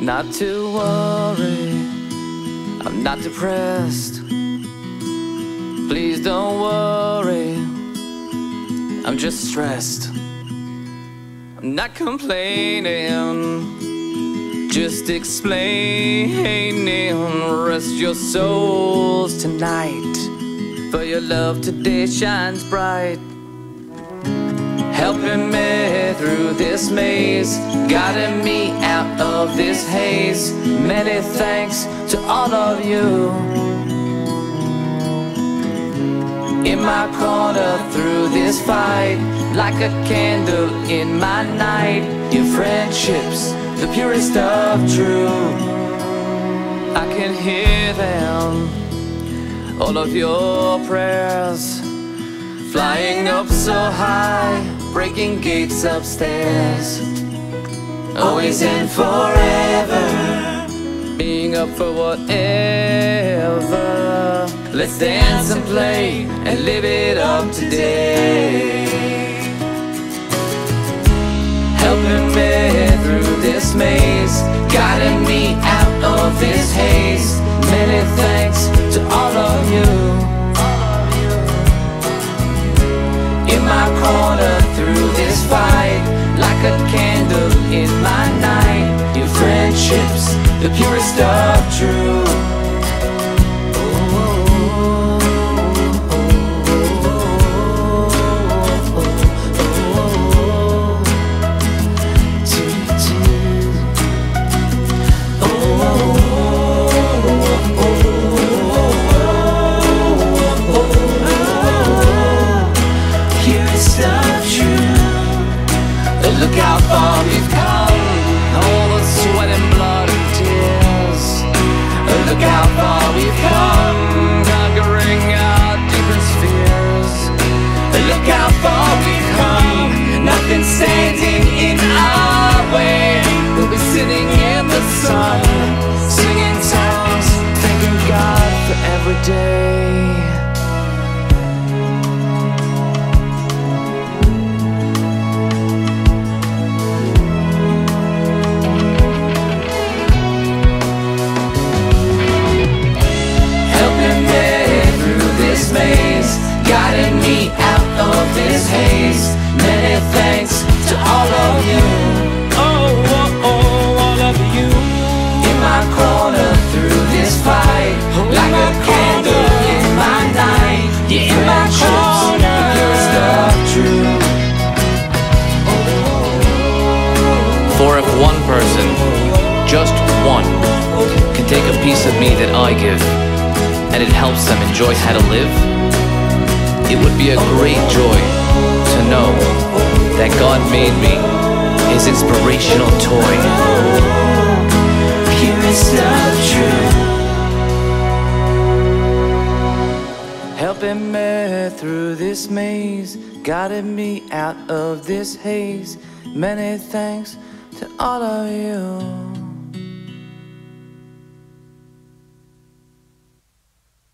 not to worry, I'm not depressed. Please don't worry, I'm just stressed. I'm not complaining, just explaining. Rest your souls tonight, for your love today shines bright helping me through this maze, guiding me out of this haze. Many thanks to all of you. In my corner through this fight, like a candle in my night. Your friendships, the purest of true. I can hear them, all of your prayers, flying up so high breaking gates upstairs. Always and forever, being up for whatever. Let's dance and play and live it up today. Helping me through this maze, guiding me out of this haze. The purest of true. Look how far we've come this maze, guiding me out of this haze. Many thanks to all of you, oh, oh, oh all of you. In my corner through this fight, like a me that I give, and it helps them enjoy how to live, it would be a great joy to know that God made me his inspirational toy. purest of true. Helping me through this maze, guiding me out of this haze. Many thanks to all of you.